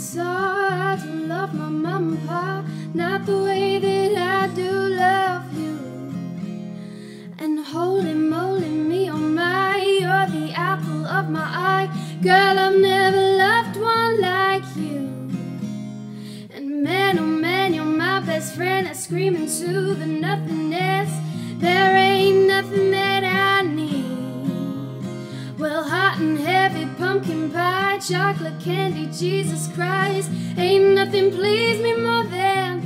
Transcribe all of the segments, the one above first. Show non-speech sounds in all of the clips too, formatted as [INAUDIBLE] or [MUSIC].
inside. To love my mama and not the way pumpkin pie, chocolate candy, Jesus Christ. Ain't nothing please me more than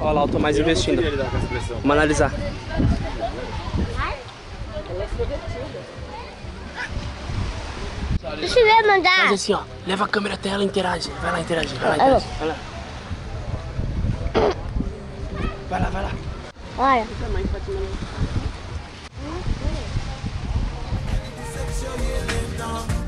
Olha lá, o Tomás investindo. Vamos analisar. Deixa eu ver, mandar. Faz assim, ó. Leva a câmera até ela interage. Vai lá interagir. Vai lá interagir. Vai lá. Vai lá, vai lá. Olha. Baby,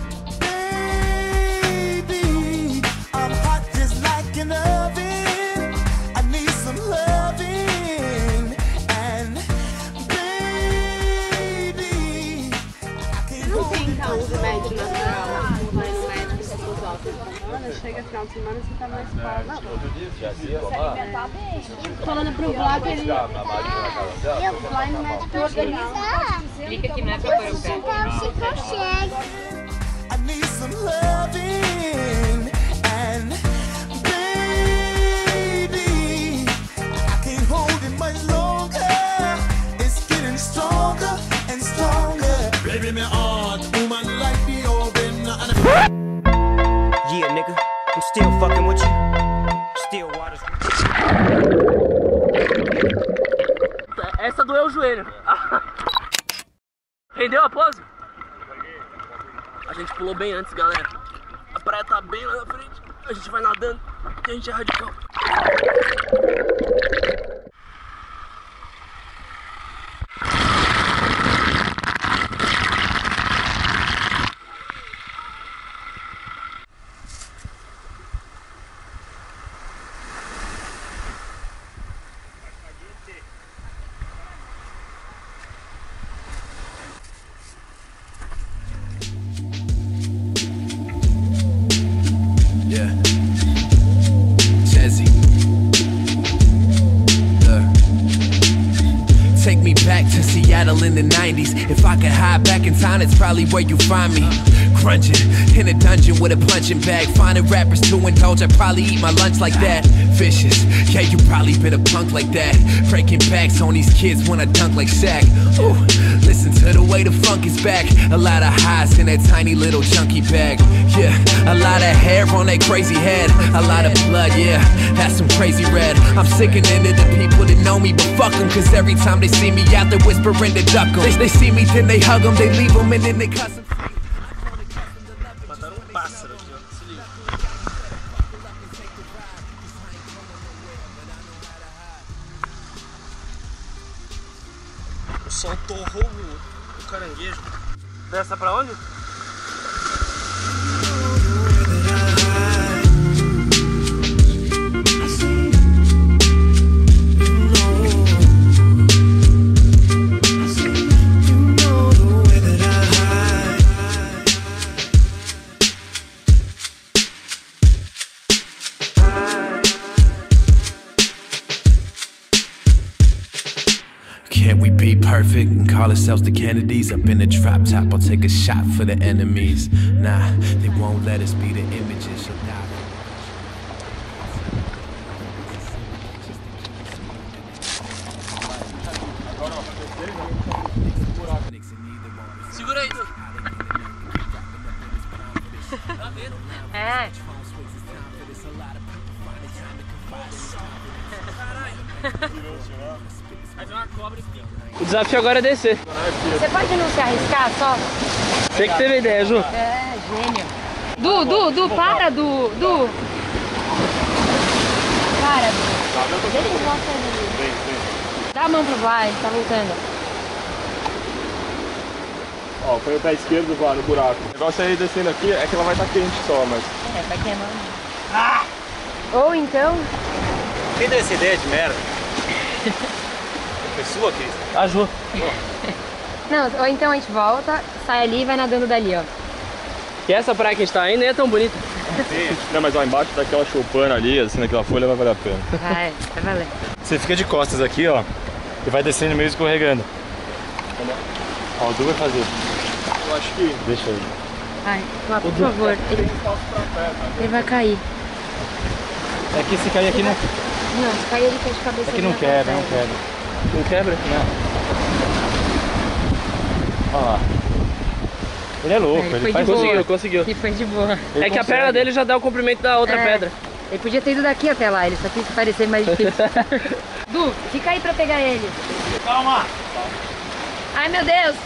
it. usa médico natural, vai no médico se. Olha, chega final de semana você tá mais quase. Não, falando pro Vlad, ele vai no médico natural. Explica que não é pra pôr o pé. I Essa doeu o joelho. [LAUGHS] Rendeu a pose? A gente pulou bem antes, galera. A praia tá bem lá na frente. A gente vai nadando e a gente é radical. It's probably where you find me. Crunching in a dungeon with a punching bag. Finding rappers to indulge, I'd probably eat my lunch like that. Vicious, yeah, you probably been a punk like that. Breaking backs on these kids when I dunk like Shaq. Ooh, listen to the way the funk is back. A lot of highs in that tiny little chunky bag. Yeah, of hair on that crazy head. A lot of blood, yeah, that's some crazy red. I'm sickening to the people that know me, but fuck them. Cause every time they see me out there whispering to duck 'em. They, they see me, then they hug them, they leave them, and then they cuss 'em. Mataram um pássaro aqui, ó. Se liga. O sol torrou o, o caranguejo. Dessa pra onde? And call ourselves the Kennedys? Up in the drop top, I'll take a shot for the enemies. Nah, they won't let us be the images. You'll die. Segura aí, Tá vendo? É. Vai ver uma cobra aqui, ó. O desafio agora é descer. Você pode não se arriscar só? Você que teve a ideia, Ju. É, gênio. Du, Du, Du, para, Du, Du. para. Deixa eu mostrar ali. Dá a mão pro Vai, tá voltando. Ó, põe o pé esquerdo lá no buraco. O negócio aí descendo aqui é que ela vai estar quente só, mas. É, vai queimando. Ou então, Quem deu essa ideia de merda? [LAUGHS] Foi sua, Cris? A Ju. não, ou então a gente volta, sai ali e vai nadando dali, ó. E essa praia que a gente tá indo nem é tão bonita. Não, mas ó, embaixo daquela choupana ali, assim, naquela folha, vai valer a pena. Vai, vai valer. Você fica de costas aqui, ó, e vai descendo meio escorregando. Ó, o Du vai fazer. Eu acho que. Deixa aí. Vai, Vá, por favor. Ele, ele vai cair. É que se cair aqui não, Não, se cair ele cai de cabeça. é que não quebra, não quebra. Não quebra? Olha lá. Ele é louco, Ele ele, foi faz de boa. Conseguiu, conseguiu. E foi de boa. Ele é que a perna dele já dá o comprimento da outra É. pedra. Ele podia ter ido daqui até lá, ele só quis parecer mais difícil. [LAUGHS] du, fica aí pra pegar ele. Calma! Ai, meu Deus.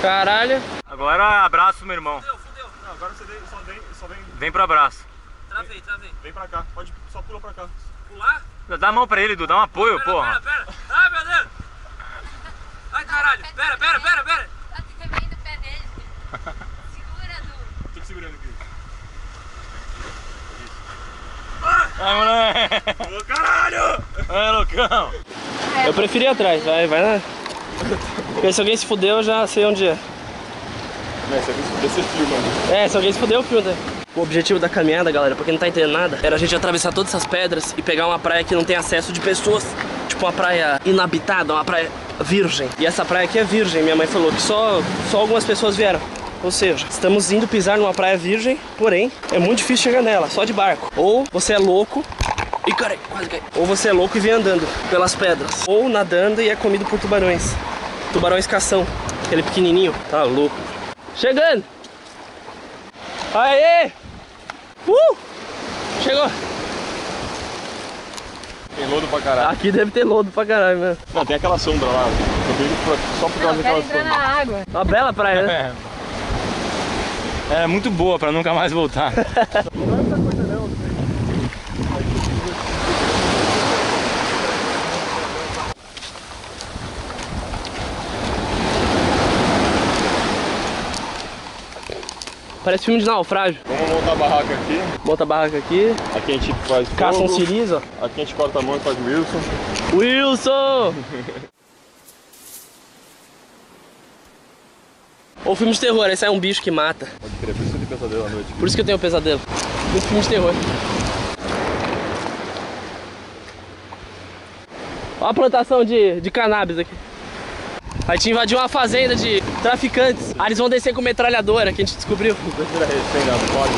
Caralho. Agora abraço, meu irmão. Não, agora você vem, só vem, só vem, Vem pro abraço. Travei, travei. vem pra cá. Pode, só pula pra cá. Pular? Dá a mão pra ele, Du, dá um apoio, porra. pera. Ai, meu Deus. Ai, caralho. Pera, pera, pera, pera. Tá tremendo o pé dele. Segura, Du. Tô te segurando aqui. Vai, moleque! Ô, caralho! Vai, loucão! Eu preferi ir atrás, vai, vai lá. Porque se alguém se fudeu, eu já sei onde é. Não, você viu esse filme, mano. É, se alguém se fudeu, filma. O objetivo da caminhada, galera, pra quem não tá entendendo nada, era a gente atravessar todas essas pedras e pegar uma praia que não tem acesso de pessoas. Tipo uma praia inabitada, uma praia virgem. E essa praia aqui é virgem, minha mãe falou que só, só algumas pessoas vieram. Ou seja, estamos indo pisar numa praia virgem, porém, é muito difícil chegar nela, só de barco. Ou você é louco e carai, quase caí. Ou você é louco e vem andando pelas pedras. Ou nadando e é comido por tubarões. Tubarões cação, aquele pequenininho. Tá louco. Chegando! Aê! Uh! Chegou! Tem lodo pra caralho. Aqui deve ter lodo pra caralho mesmo. Não, tem aquela sombra lá. Eu só por causa Não, daquela sombra. na água. Uma bela praia, né? [LAUGHS] É. É muito boa pra nunca mais voltar. [LAUGHS] Parece filme de naufrágio. Vamos montar a barraca aqui. Bota a barraca aqui. Aqui a gente faz Caça um ó. Aqui a gente corta a mão e faz Wilson. Wilson! Ou filme de terror, aí sai um bicho que mata. Pode crer, por isso que eu tenho pesadelo à noite. Por isso que eu tenho pesadelo. Muito filme de terror. Olha a plantação de, de cannabis aqui. A gente invadiu uma fazenda de traficantes. Aí eles vão descer com metralhadora, que a gente descobriu. Vai virar refém das portas.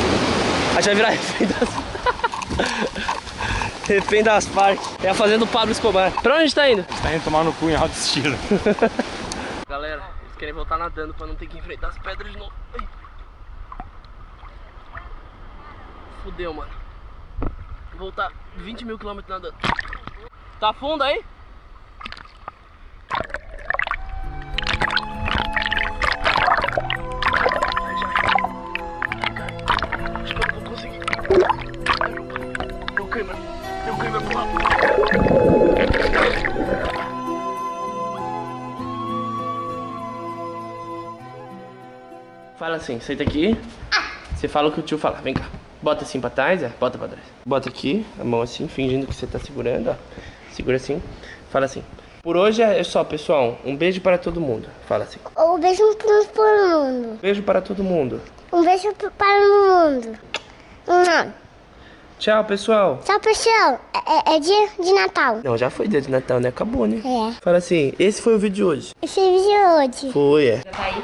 A gente vai virar refém das... [LAUGHS] refém das Farc. É a fazenda do Pablo Escobar. Pra onde a gente tá indo? Tá indo tomar no cu em alto estilo. [LAUGHS] Galera, eles querem voltar nadando pra não ter que enfrentar as pedras de novo. Ai. Fudeu, mano. Voltar 20 mil quilômetros nadando. Tá fundo aí? Fala assim, senta aqui. Você fala o que o tio fala. Vem cá. Bota assim pra trás, é? Bota pra trás. Bota aqui, a mão assim, fingindo que você tá segurando, ó. Segura assim. Fala assim. Por hoje é só, pessoal. Um beijo para todo mundo. Fala assim. Um beijo pro, pro mundo. Beijo para todo mundo. Um beijo pro- para o mundo. Não. Tchau, pessoal. Tchau, pessoal. É, é- é dia de Natal. Não, já foi dia de Natal, né? Acabou, né? É. Fala assim, esse foi o vídeo de hoje. Esse vídeo hoje. Foi, é. Já tá aí?